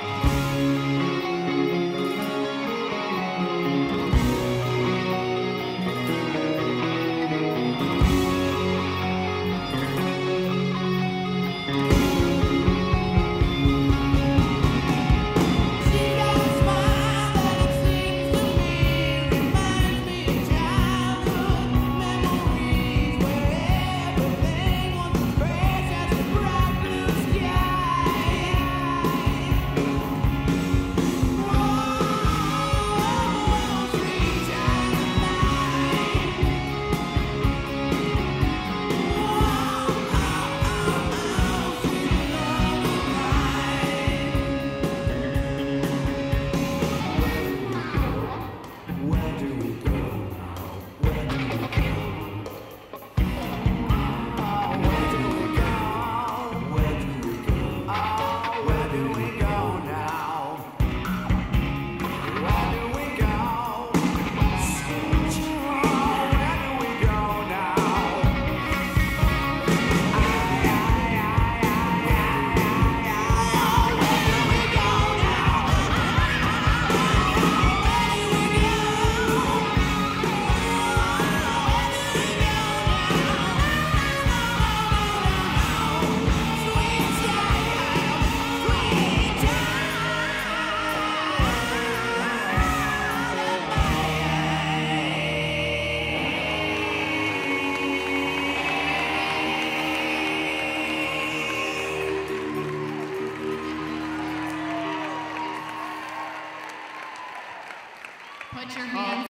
Bye. we got? Put your hands